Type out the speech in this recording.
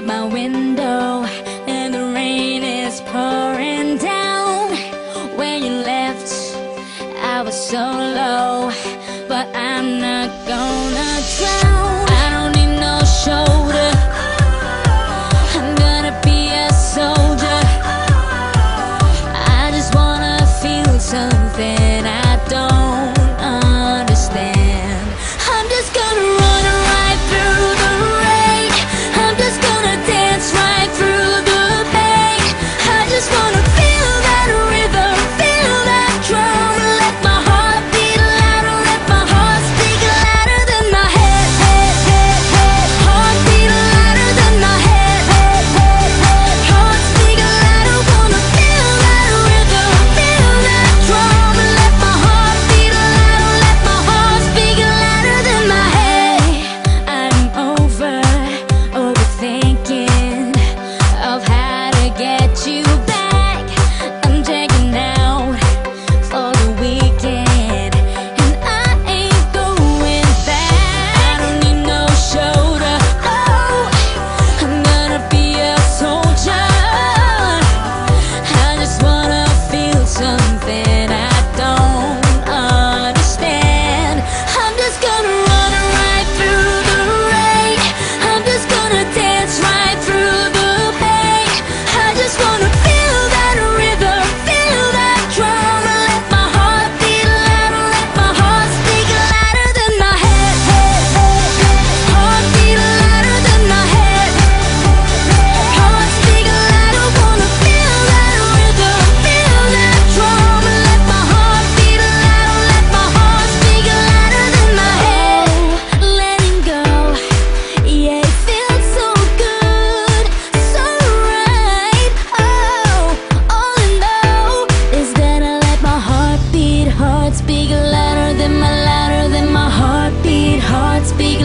out my window and the rain is pouring down. When you left, I was so low, but I'm not gonna drown. hearts beat louder than my louder than my heartbeat. Hearts beat